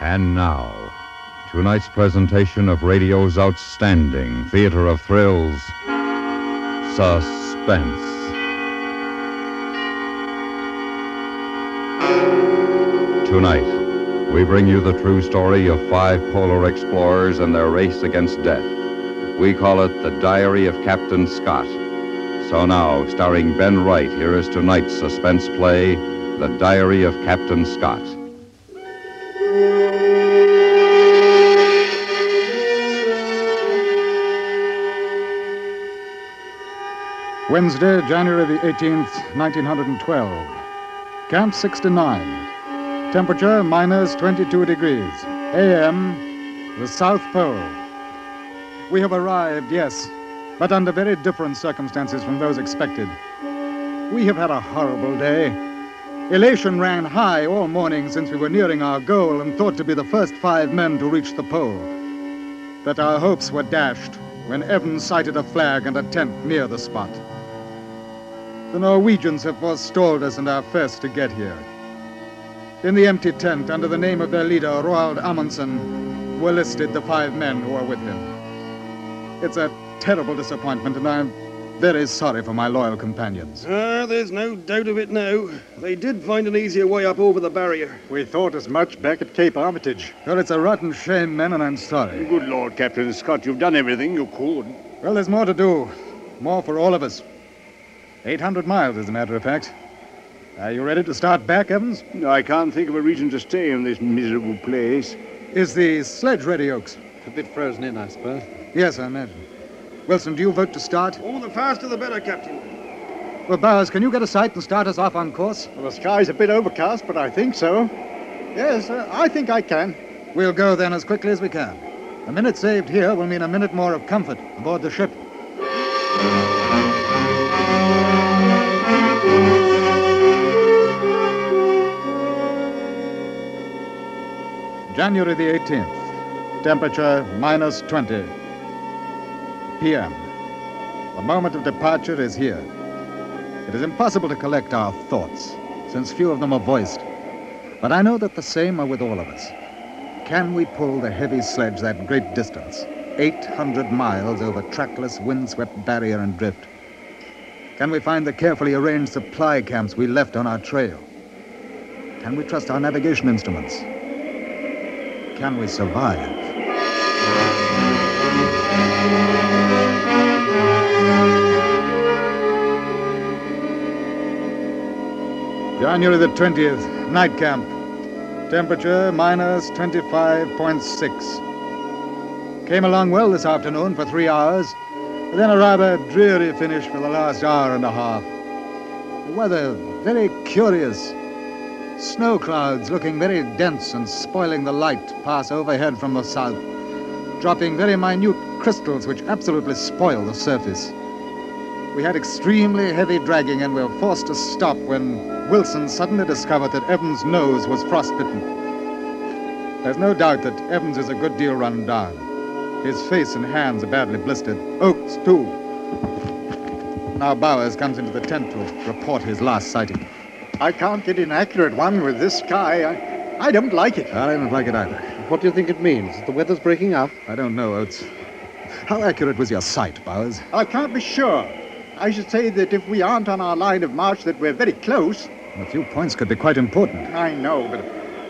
And now, tonight's presentation of radio's outstanding theater of thrills, Suspense. Tonight, we bring you the true story of five polar explorers and their race against death. We call it The Diary of Captain Scott. So now, starring Ben Wright, here is tonight's suspense play, The Diary of Captain Scott. Wednesday, January the 18th, 1912. Camp 69. Temperature minus 22 degrees. AM, the South Pole. We have arrived, yes, but under very different circumstances from those expected. We have had a horrible day. Elation ran high all morning since we were nearing our goal and thought to be the first five men to reach the pole. But our hopes were dashed when Evans sighted a flag and a tent near the spot. The Norwegians have forestalled us and are first to get here. In the empty tent, under the name of their leader, Roald Amundsen, were listed the five men who are with him. It's a terrible disappointment, and I'm very sorry for my loyal companions. Ah, there's no doubt of it now. They did find an easier way up over the barrier. We thought as much back at Cape Armitage. Well, it's a rotten shame, men, and I'm sorry. Good Lord, Captain Scott, you've done everything you could. Well, there's more to do. More for all of us. 800 miles, as a matter of fact. Are you ready to start back, Evans? No, I can't think of a reason to stay in this miserable place. Is the sledge ready, Oates? A bit frozen in, I suppose. Yes, I imagine. Wilson, do you vote to start? Oh, the faster the better, Captain. Well, Bowers, can you get a sight and start us off on course? Well, the sky's a bit overcast, but I think so. Yes, uh, I think I can. We'll go then as quickly as we can. A minute saved here will mean a minute more of comfort aboard the ship. January the 18th. Temperature minus 20. PM. The moment of departure is here. It is impossible to collect our thoughts, since few of them are voiced. But I know that the same are with all of us. Can we pull the heavy sledge that great distance, 800 miles over trackless, windswept barrier and drift? Can we find the carefully arranged supply camps we left on our trail? Can we trust our navigation instruments? Can we survive? January the 20th, night camp. Temperature minus 25.6. Came along well this afternoon for three hours, but then a rather dreary finish for the last hour and a half. The weather very curious. Snow clouds looking very dense and spoiling the light pass overhead from the south, dropping very minute crystals which absolutely spoil the surface. We had extremely heavy dragging and were forced to stop when Wilson suddenly discovered that Evans' nose was frostbitten. There's no doubt that Evans is a good deal run down. His face and hands are badly blistered. Oates, too. Now Bowers comes into the tent to report his last sighting. I can't get an accurate one with this sky. I, I don't like it. I don't like it either. What do you think it means? The weather's breaking up? I don't know, Oates. How accurate was your sight, Bowers? I can't be sure. I should say that if we aren't on our line of march, that we're very close. A few points could be quite important. I know, but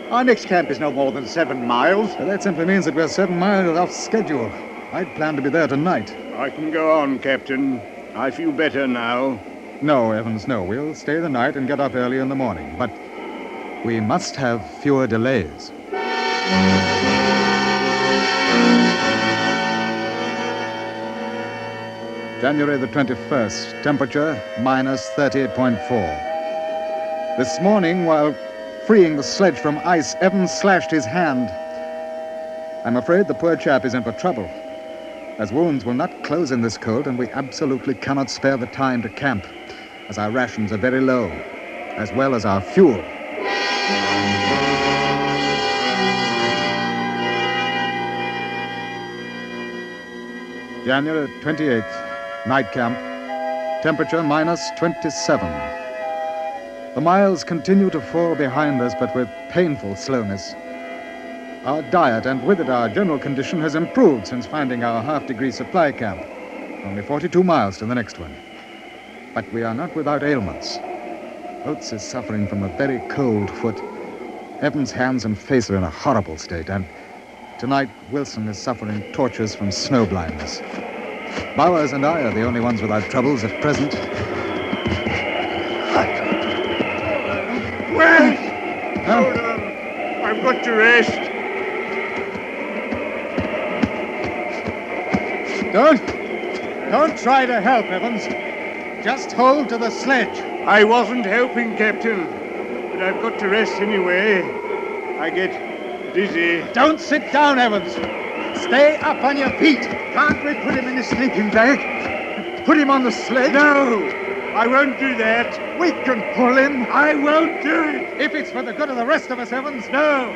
our next camp is no more than seven miles. Well, that simply means that we're seven miles off schedule. I'd planned to be there tonight. I can go on, Captain. I feel better now. No, Evans, no. We'll stay the night and get up early in the morning. But we must have fewer delays. January the 21st, temperature minus 30.4. This morning, while freeing the sledge from ice, Evans slashed his hand. I'm afraid the poor chap is in for trouble, as wounds will not close in this cold, and we absolutely cannot spare the time to camp, as our rations are very low, as well as our fuel. January 28th, night camp. Temperature minus 27. The miles continue to fall behind us, but with painful slowness. Our diet and with it our general condition has improved since finding our half degree supply camp. Only 42 miles to the next one. But we are not without ailments. Oates is suffering from a very cold foot. Evans' hands and face are in a horrible state, and tonight Wilson is suffering tortures from snow blindness. Bowers and I are the only ones without troubles at present. Well, Huh? I've got to rest. Don't, don't try to help, Evans. Just hold to the sledge. I wasn't helping, Captain, but I've got to rest anyway. I get dizzy. Don't sit down, Evans. Stay up on your feet. Can't we put him in a sleeping bag? Put him on the sledge? No, I won't do that. We can pull him. I won't do it. If it's for the good of the rest of us, Evans, No,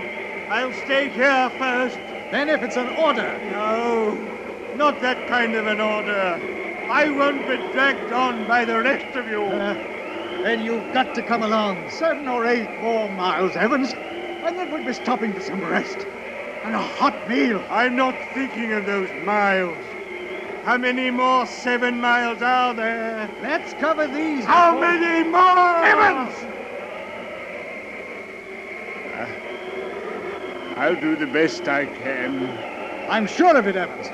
I'll stay here first. then if it's an order, No, not that kind of an order. I won't be dragged on by the rest of you. Uh, then you've got to come along. Seven or eight more miles, Evans. And then we'll be stopping for some rest. And a hot meal. I'm not thinking of those miles. How many more seven miles are there? Let's cover these. How before- many more? Evans! Uh, I'll do the best I can. I'm sure of it, Evans.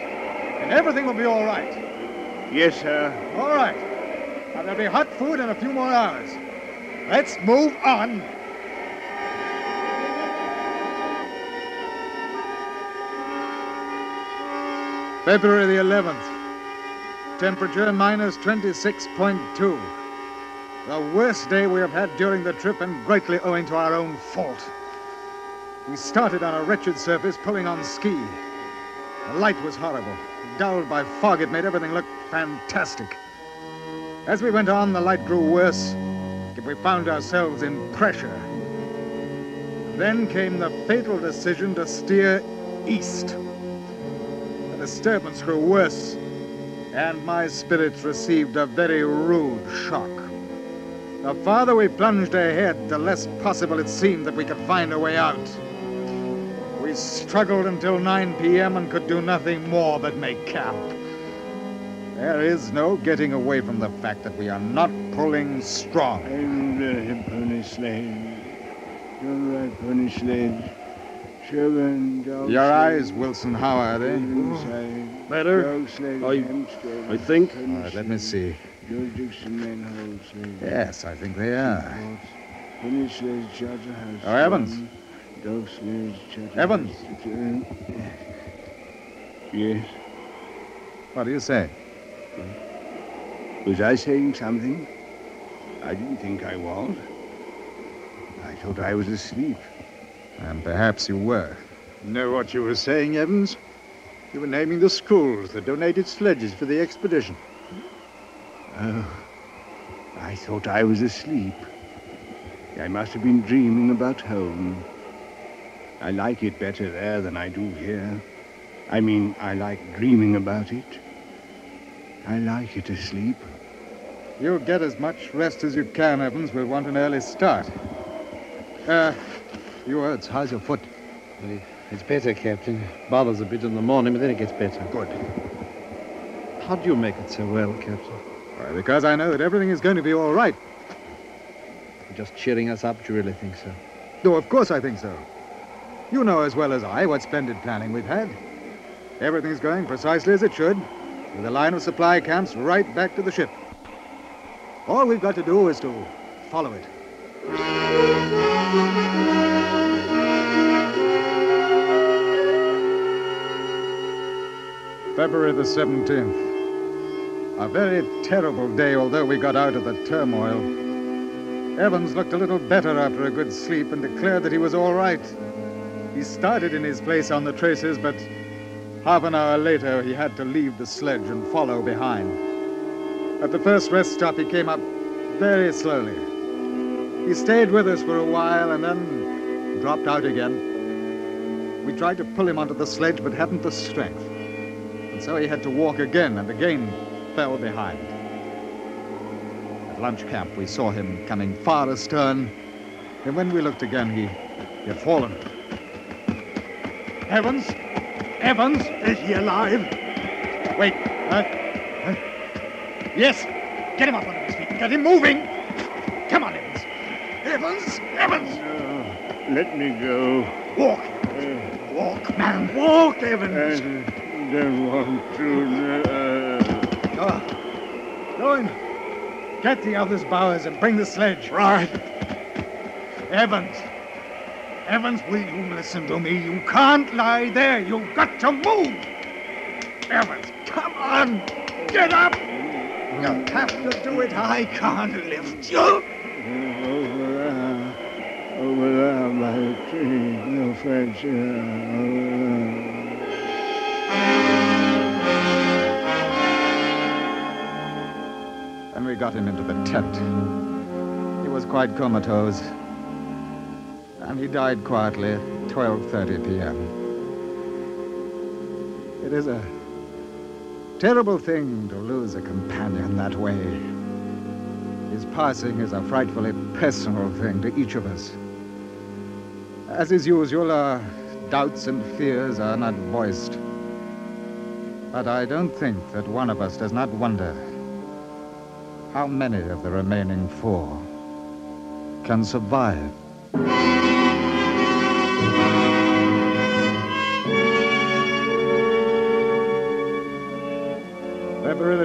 Everything will be all right. Yes, sir. All right. Now, there'll be hot food in a few more hours. Let's move on. February the 11th. Temperature minus 26.2. The worst day we have had during the trip and greatly owing to our own fault. We started on a wretched surface pulling on ski. The light was horrible. Dulled by fog, it made everything look fantastic. As we went on, the light grew worse. And we found ourselves in pressure. Then came the fatal decision to steer east. The disturbance grew worse, and my spirits received a very rude shock. The farther we plunged ahead, the less possible it seemed that we could find a way out. We struggled until 9 p.m. and could do nothing more but make camp. There is no getting away from the fact that we are not pulling strong. I'm the pony sled. You're right, pony sled. Children, dog Your sled, eyes, Wilson, how are they? inside. Better? Dog sled, I- I think. pony All right, let me see. Joe Dixon manhole sled. Yes, I think they are. Pony sled, Charter House. Oh, Evans. One. Dog sled, Charter Evans. Yes. What do you say? Was I saying something? I didn't think I was. I thought I was asleep. And perhaps you were. Know what you were saying, Evans? You were naming the schools that donated sledges for the expedition. Oh, I thought I was asleep. I must have been dreaming about home. I like it better there than I do here. I mean, I like dreaming about it. I like it asleep. You'll get as much rest as you can, Evans. We'll want an early start. Uh, you Oates, how's your foot? It's better, Captain. Bothers a bit in the morning, but then it gets better. Good. How do you make it so well, Captain? Why, because I know that everything is going to be all right. You're just cheering us up. Do you really think so? No, of course I think so. You know as well as I what splendid planning we've had. Everything's going precisely as it should, with a line of supply camps right back to the ship. All we've got to do is to follow it. February the 17th. A very terrible day, although we got out of the turmoil. Evans looked a little better after a good sleep and declared that he was all right. He started in his place on the traces, but half an hour later he had to leave the sledge and follow behind. At the first rest stop, he came up very slowly. He stayed with us for a while and then dropped out again. We tried to pull him onto the sledge, but hadn't the strength. And so he had to walk again and again fell behind. At lunch camp, we saw him coming far astern, and when we looked again, he he had fallen. Evans? Evans? Is he alive? Wait. Huh? Huh? Yes. Get him up on his feet. Get him moving. Come on, Evans. Evans! Evans! No, let me go. Walk. Uh, Walk, man. Walk, Evans. I don't want to. Uh, Go. Go in. Get the others, Bowers, and bring the sledge. Right. Evans. Evans, will you listen to me? You can't lie there. You've got to move. Evans, come on. Get up. You have to do it. I can't lift you. over there. Over there by the tree. No French. Over there. Got him into the tent. He was quite comatose. And he died quietly at 12.30 p.m. It is a terrible thing to lose a companion that way. His passing is a frightfully personal thing to each of us. As is usual, our doubts and fears are not voiced. But I don't think that one of us does not wonder how many of the remaining four can survive?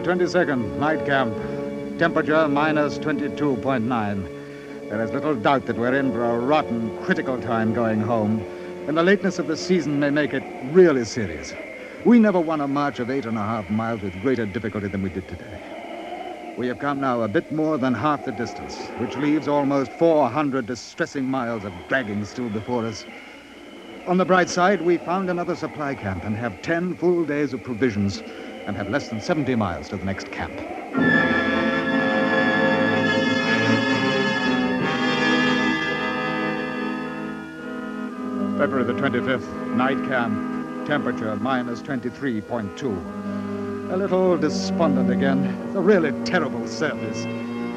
22nd, night camp. Temperature minus 22.9. There is little doubt that we're in for a rotten, critical time going home, and the lateness of the season may make it really serious. We never won a march of eight and a half miles with greater difficulty than we did today. We have come now a bit more than half the distance, which leaves almost 400 distressing miles of dragging still before us. On the bright side, we found another supply camp and have 10 full days of provisions and have less than 70 miles to the next camp. February the 25th, night camp, temperature minus 23.2. A little despondent again. It's a really terrible service.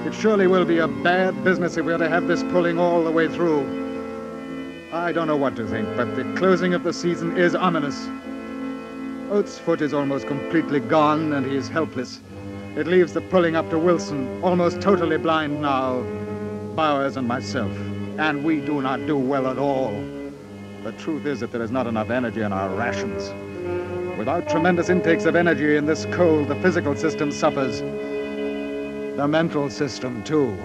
It surely will be a bad business if we're to have this pulling all the way through. I don't know what to think, but the closing of the season is ominous. Oates' foot is almost completely gone, and he is helpless. It leaves the pulling up to Wilson, almost totally blind now, Bowers and myself, and we do not do well at all. The truth is that there is not enough energy in our rations. Without tremendous intakes of energy in this cold, the physical system suffers. The mental system, too.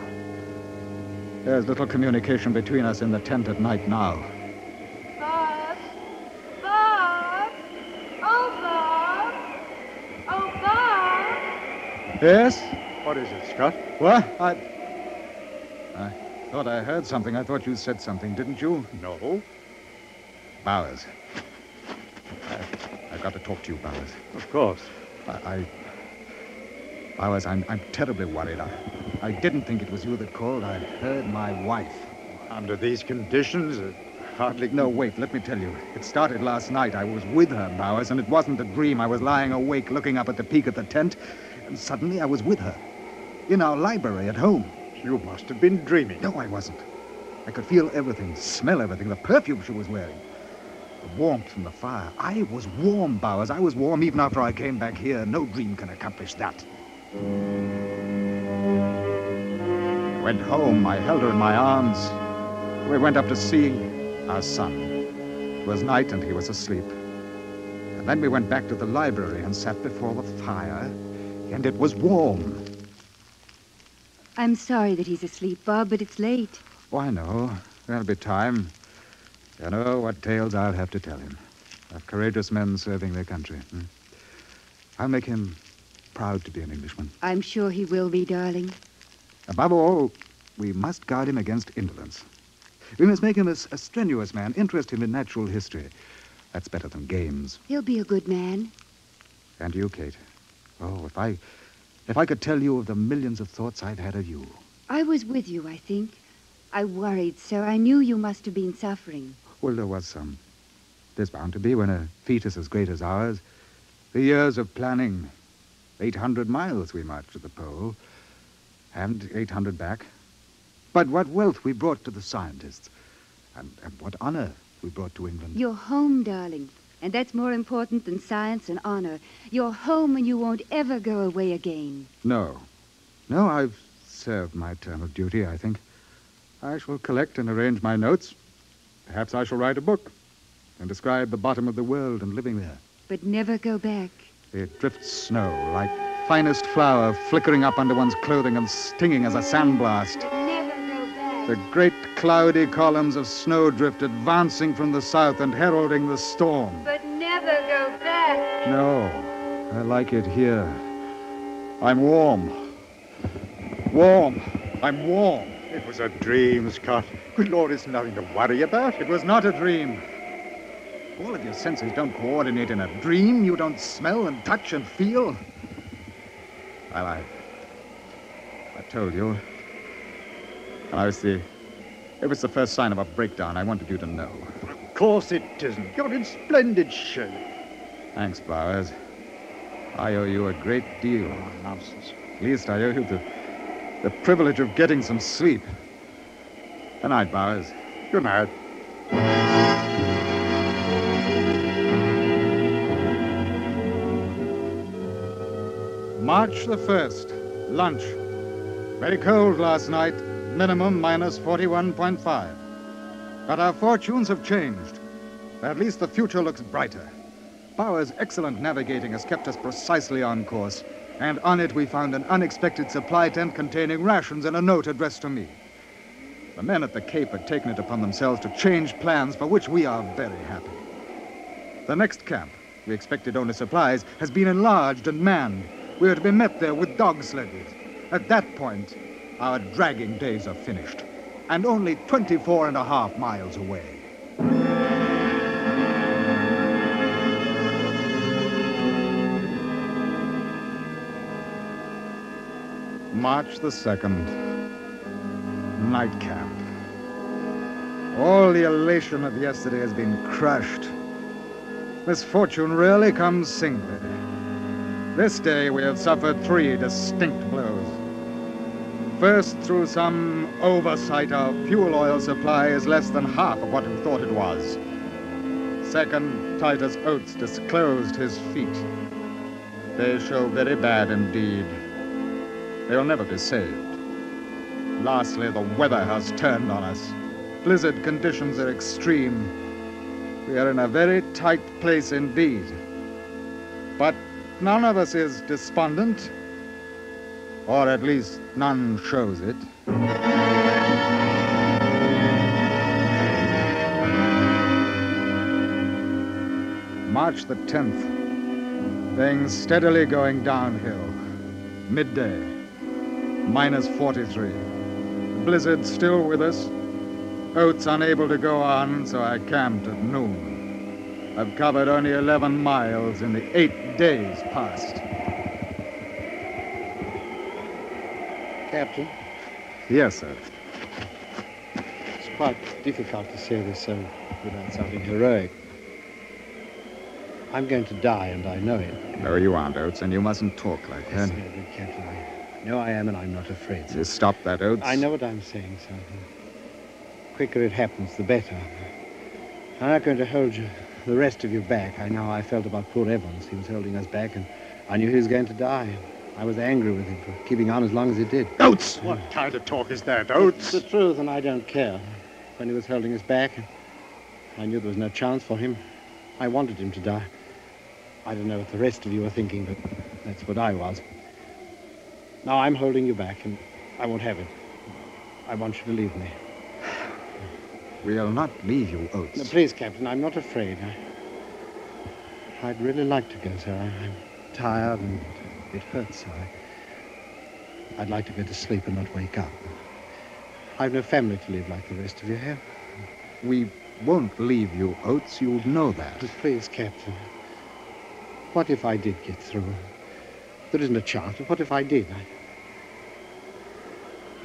There's little communication between us in the tent at night now. Bob? Bob? Oh, Bob? Oh, Bob? Yes? What is it, Scott? What? I. I thought I heard something. I thought you said something, didn't you? No. Bowers. I, I've got to talk to you, Bowers. Of course. I. I Bowers, I'm, I'm terribly worried. I, I didn't think it was you that called. I heard my wife. Under these conditions, it hardly. No, wait, let me tell you. It started last night. I was with her, Bowers, and it wasn't a dream. I was lying awake looking up at the peak of the tent, and suddenly I was with her. In our library at home. You must have been dreaming. No, I wasn't. I could feel everything, smell everything, the perfume she was wearing. The warmth from the fire. I was warm, Bowers. I was warm even after I came back here. No dream can accomplish that. I went home. I held her in my arms. We went up to see our son. It was night and he was asleep. And then we went back to the library and sat before the fire, and it was warm. I'm sorry that he's asleep, Bob, but it's late. Oh, I know. There'll be time. You know what tales I'll have to tell him of courageous men serving their country. hmm? I'll make him proud to be an Englishman. I'm sure he will be, darling. Above all, we must guard him against indolence. We must make him a strenuous man, interest him in natural history. That's better than games. He'll be a good man. And you, Kate. Oh, if I, if I could tell you of the millions of thoughts I've had of you. I was with you, I think. I worried so. I knew you must have been suffering. Well, there was some. There's bound to be when a fetus is as great as ours. The years of planning. 800 miles we marched to the pole, and 800 back. But what wealth we brought to the scientists, and, and what honor we brought to England. You're home, darling. And that's more important than science and honor. You're home and you won't ever go away again. No. No, I've served my term of duty, I think. I shall collect and arrange my notes. Perhaps I shall write a book and describe the bottom of the world and living there. But never go back. It drifts snow like finest flour flickering up under one's clothing and stinging as a sandblast. The great cloudy columns of snowdrift advancing from the south and heralding the storm. But never go back. No, I like it here. I'm warm. Warm. I'm warm. It was a dream, Scott. Good Lord, it's nothing to worry about. It was not a dream. All of your senses don't coordinate in a dream. You don't smell and touch and feel. Well, I. I told you. The. It was the first sign of a breakdown. I wanted you to know. Of course it isn't. You're in splendid shape. Thanks, Bowers. I owe you a great deal. Oh, nonsense. At least I owe you the, the privilege of getting some sleep. Good night, Bowers. Good night. March the 1st, lunch. Very cold last night, minimum minus 41.5. But our fortunes have changed. At least the future looks brighter. Bowers' excellent navigating has kept us precisely on course, and on it we found an unexpected supply tent containing rations and a note addressed to me. The men at the Cape had taken it upon themselves to change plans for which we are very happy. The next camp, we expected only supplies, has been enlarged and manned. We are to be met there with dog sledges. At that point, our dragging days are finished, and only 24 and a half miles away. March the 2nd, night camp. All the elation of yesterday has been crushed. Misfortune rarely comes singly. This day we have suffered three distinct blows. First, through some oversight, our fuel oil supply is less than half of what we thought it was. Second, Titus Oates disclosed his feet. They show very bad indeed. They'll never be saved. Lastly, the weather has turned on us. Blizzard conditions are extreme. We are in a very tight place indeed. But none of us is despondent, or at least none shows it. March the 10th. Things steadily going downhill. Midday. Minus 43. Blizzard still with us. Oates unable to go on, so I camped at noon. I've covered only 11 miles in the eight days past. Captain, Yes, sir. it's quite difficult to say this so without sounding heroic. I'm going to die, and I know it. No, you aren't, Oates, and you mustn't talk like Yes, that. good Captain. I know I am, and I'm not afraid. sir. Just stop that, Oates. I know what I'm saying, sir. The quicker it happens, the better. I'm not going to hold you, the rest of you back. I know how I felt about poor Evans. He was holding us back, and I knew he was going to die. I was angry with him for keeping on as long as he did. Oates! What kind of talk is that, It's Oates? the truth, and I don't care. When he was holding us back, I knew there was no chance for him. I wanted him to die. I don't know what the rest of you are thinking, but that's what I was. Now I'm holding you back, and I won't have it. I want you to leave me. We'll not leave you, Oates. No, please, Captain, I'm not afraid. I, I'd really like to go, sir. I'm tired and it hurts so. I, I'd like to go to sleep and not wake up. I've no family to live like the rest of you have. We won't leave you, Oates. You'll know that. But please, Captain, what if I did get through? There isn't a chance, but what if I did? I,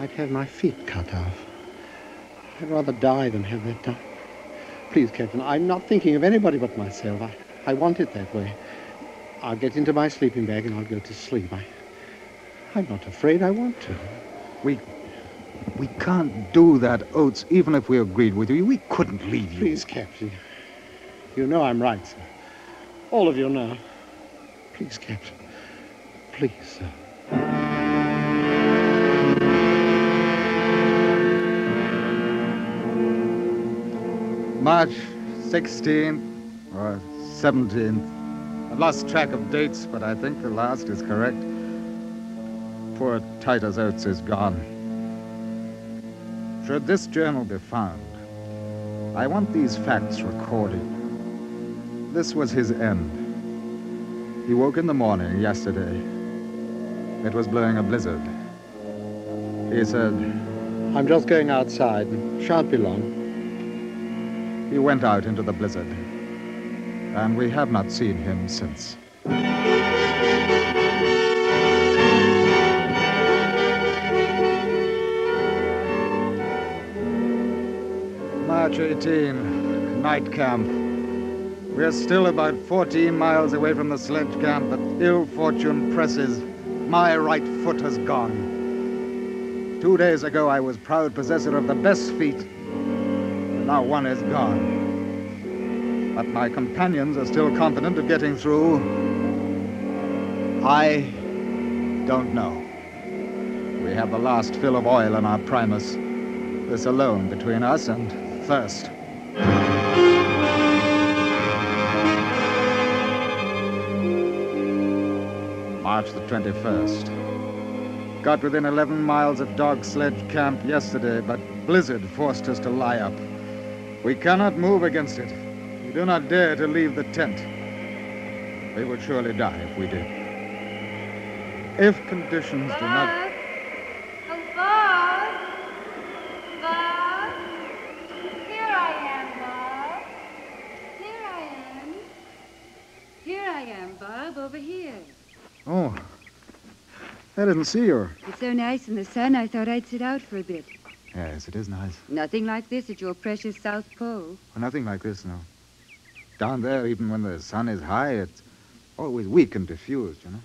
I'd have my feet cut off. I'd rather die than have that done. Please, Captain, I'm not thinking of anybody but myself. I, I want it that way. I'll get into my sleeping bag and I'll go to sleep. I, I'm not afraid. I want to. We We can't do that, Oates, even if we agreed with you. We couldn't leave you. Please, Captain. You know I'm right, sir. All of you know. Please, Captain. Please, sir. March 16th or 17th. Lost track of dates, but I think the last is correct. Poor Titus Oates is gone. Should this journal be found, I want these facts recorded. This was his end. He woke in the morning yesterday. It was blowing a blizzard. He said I'm just going outside. Shan't be long. he went out into the blizzard. And we have not seen him since. March 18, night camp. We're still about 14 miles away from the sledge camp, but ill fortune presses. My right foot has gone. Two days ago, I was proud possessor of the best feet, and now one is gone. But my companions are still confident of getting through. I don't know. We have the last fill of oil in our primus. This alone between us and thirst. March the 21st. Got within 11 miles of Dog Sledge Camp yesterday, but blizzard forced us to lie up. We cannot move against it. We do not dare to leave the tent. We would surely die if we did. If conditions do not. Bob? Oh, Bob? Bob? Here I am, Bob. Here I am. Here I am, Bob, over here. Oh, I didn't see you. It's so nice in the sun, I thought I'd sit out for a bit. Yes, it is nice. Nothing like this at your precious South Pole. Well, nothing like this, no. Down there, even when the sun is high, it's always weak and diffused, you know.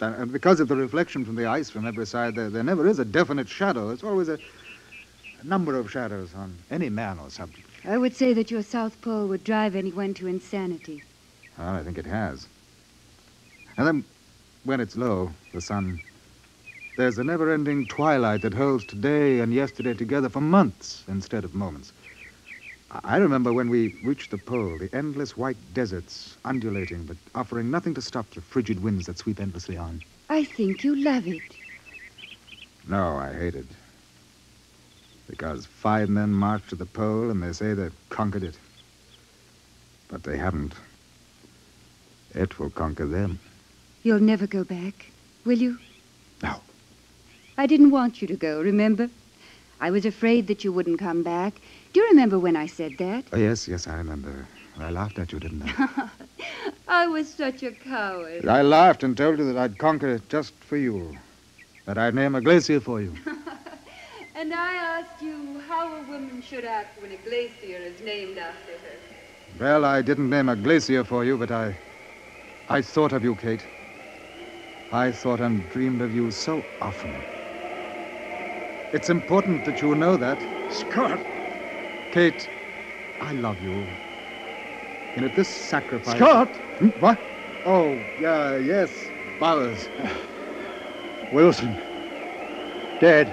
And uh, because of the reflection from the ice from every side, there, there never is a definite shadow. It's always a, a number of shadows on any man or subject. I would say that your South Pole would drive anyone to insanity. Well, I think it has. And then, when it's low, the sun, there's a never ending twilight that holds today and yesterday together for months instead of moments. I remember when we reached the pole, the endless white deserts undulating, but offering nothing to stop the frigid winds that sweep endlessly on. I think you love it. No, I hate it. Because five men marched to the pole and they say they've conquered it. But they haven't. It will conquer them. You'll never go back, will you? No. I didn't want you to go, remember? I was afraid that you wouldn't come back. Do you remember when I said that? Oh, yes, yes, I remember. I laughed at you, didn't I? I was such a coward. I laughed and told you that I'd conquer it just for you. That I'd name a glacier for you. And I asked you how a woman should act when a glacier is named after her. Well, I didn't name a glacier for you, but I. I thought of you, Kate. I thought and dreamed of you so often. It's important that you know that. Scott! Kate, I love you. And at this sacrifice. Scott! Hmm, What? Oh, yeah, yes. Bowers. Wilson. Dead.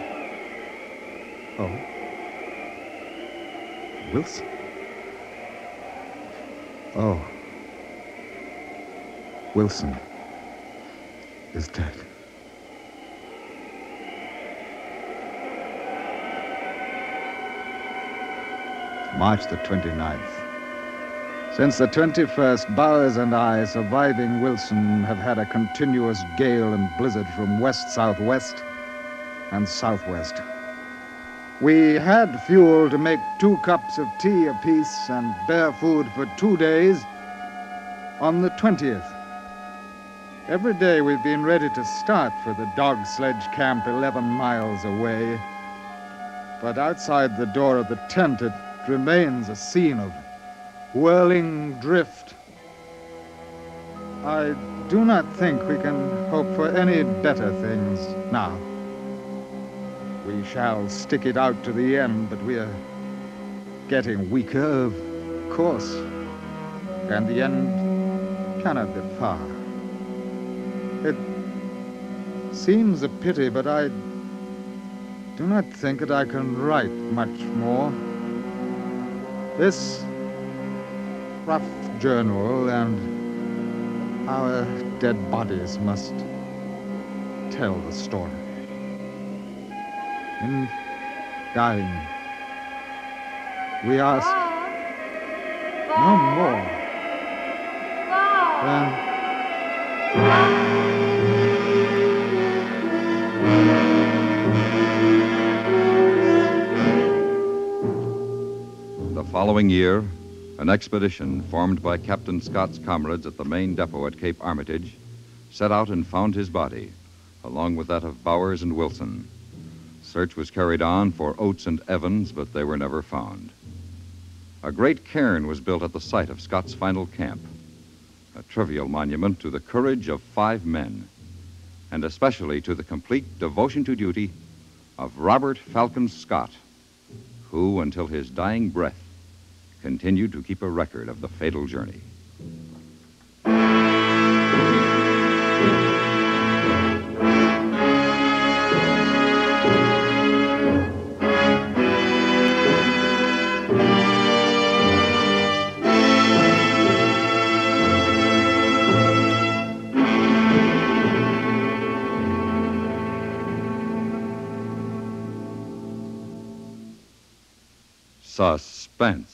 Oh. Wilson. Oh. Wilson is dead. March the 29th. Since the 21st, Bowers and I, surviving Wilson, have had a continuous gale and blizzard from west southwest and southwest. We had fuel to make two cups of tea apiece and bare food for two days on the 20th. Every day we've been ready to start for the dog sledge camp 11 miles away. But outside the door of the tent, it remains a scene of whirling drift. I do not think we can hope for any better things now. we shall stick it out to the end, but we are getting weaker, of course. And the end cannot be far. It seems a pity, but I do not think that I can write much more. This rough journal and our dead bodies must tell the story. In dying, we ask no more than following year, an expedition formed by Captain Scott's comrades at the main depot at Cape Armitage set out and found his body, along with that of Bowers and Wilson. Search was carried on for Oates and Evans, but they were never found. A great cairn was built at the site of Scott's final camp, a trivial monument to the courage of five men, and especially to the complete devotion to duty of Robert Falcon Scott, who, until his dying breath, continued to keep a record of the fatal journey. Suspense,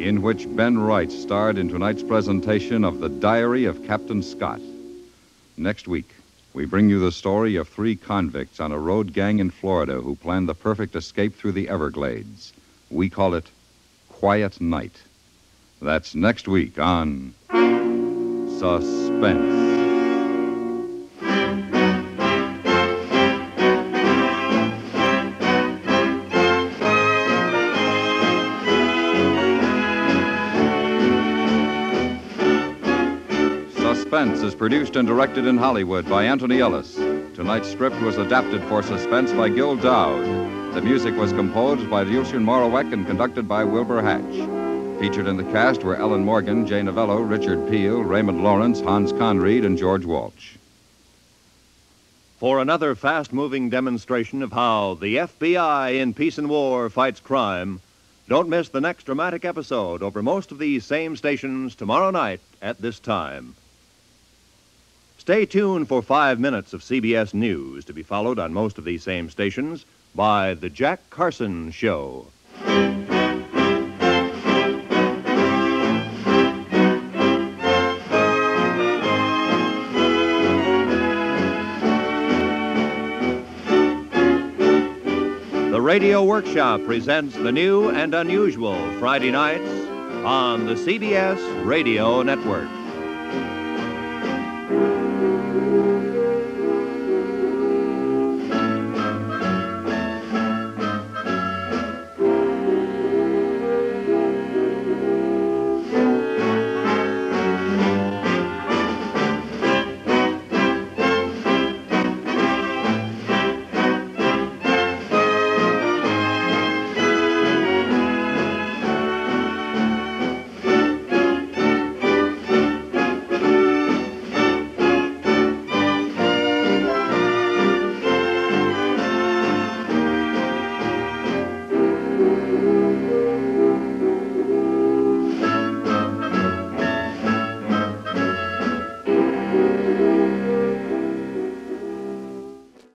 in which Ben Wright starred in tonight's presentation of The Diary of Captain Scott. Next week, we bring you the story of three convicts on a road gang in Florida who planned the perfect escape through the Everglades. We call it Quiet Night. That's next week on Suspense. Suspense is produced and directed in Hollywood by Antony Ellis. Tonight's script was adapted for Suspense by Gil Doud. The music was composed by Lucien Moraweck and conducted by Wilbur Hatch. Featured in the cast were Ellen Morgan, Jay Novello, Richard Peel, Raymond Lawrence, Hans Conried, and George Walsh. For another fast moving demonstration of how the FBI in peace and war fights crime, don't miss the next dramatic episode over most of these same stations tomorrow night at this time. Stay tuned for five minutes of CBS News to be followed on most of these same stations by The Jack Carson Show. The Radio Workshop presents the new and unusual Friday nights on the CBS Radio Network.